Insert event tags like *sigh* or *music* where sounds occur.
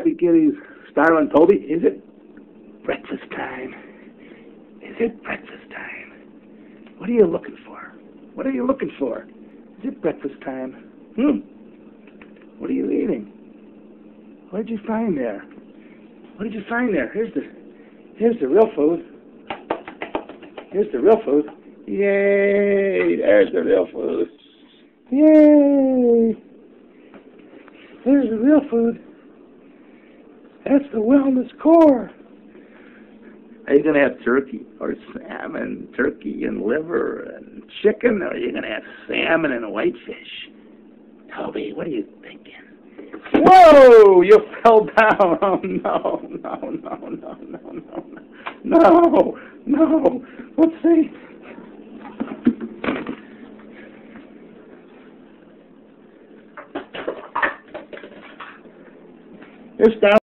Scrappy Kitties, Starlit and Toby. Is it breakfast time? Is it breakfast time? What are you looking for? What are you looking for? Is it breakfast time? Hmm? What are you eating? What did you find there? What did you find there? Here's the here's the real food. Here's the real food. Yay! There's the real food. Yay! There's the real food. That's the wellness core. Are you going to have turkey or salmon, turkey and liver and chicken, or are you going to have salmon and whitefish? Toby, what are you thinking? Whoa! You fell down. *laughs* Oh no, no, no, no, no, no, no, no. Let's see. It's down.